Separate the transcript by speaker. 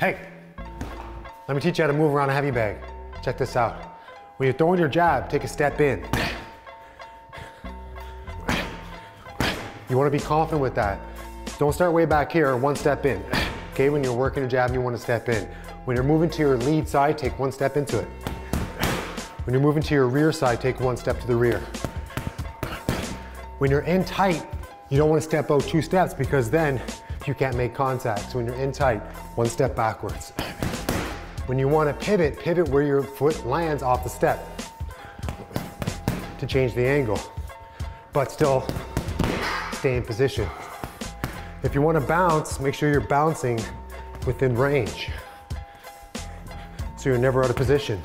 Speaker 1: Hey, let me teach you how to move around a heavy bag. Check this out. When you're throwing your jab, take a step in. You wanna be confident with that. Don't start way back here, one step in. Okay, when you're working a jab, you wanna step in. When you're moving to your lead side, take one step into it. When you're moving to your rear side, take one step to the rear. When you're in tight, you don't wanna step out two steps because then you can't make contact. So when you're in tight, one step backwards. When you wanna pivot, pivot where your foot lands off the step to change the angle, but still stay in position. If you wanna bounce, make sure you're bouncing within range. So you're never out of position.